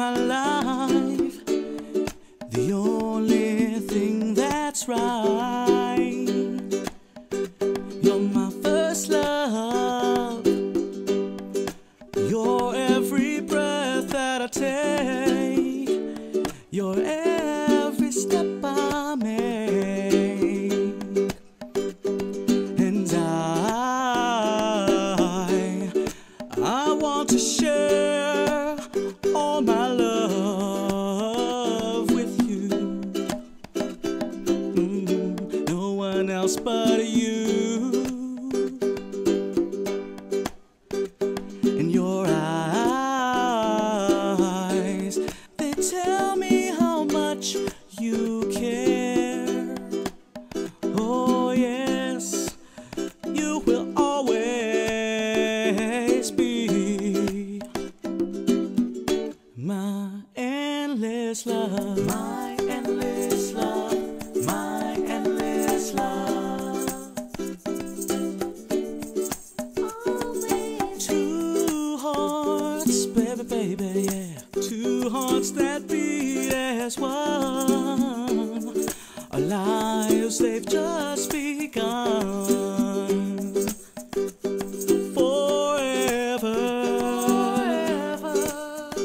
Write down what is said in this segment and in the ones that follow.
my life, the only thing that's right. You're my first love, you're every breath that I take, you're else but you. In your eyes, they tell me how much you care. Oh, yes, you will always be my endless love. My endless love. That beat as one. Our lives, they've just begun. Forever,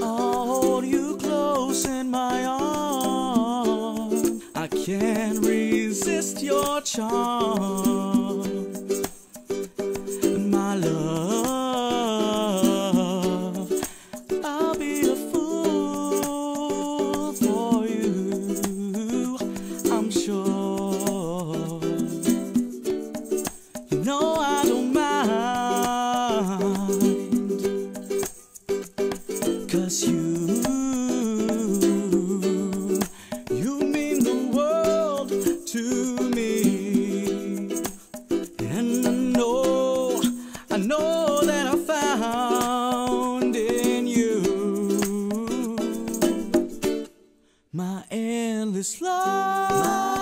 I'll hold you close in my arms. I can't resist your charm. That I found in you my endless love. My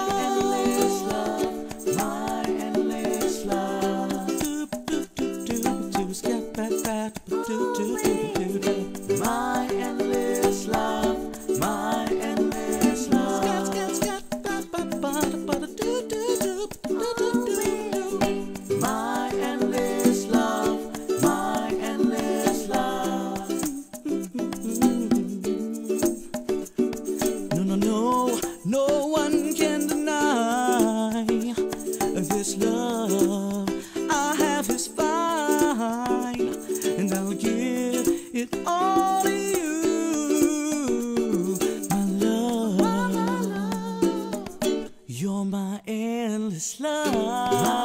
endless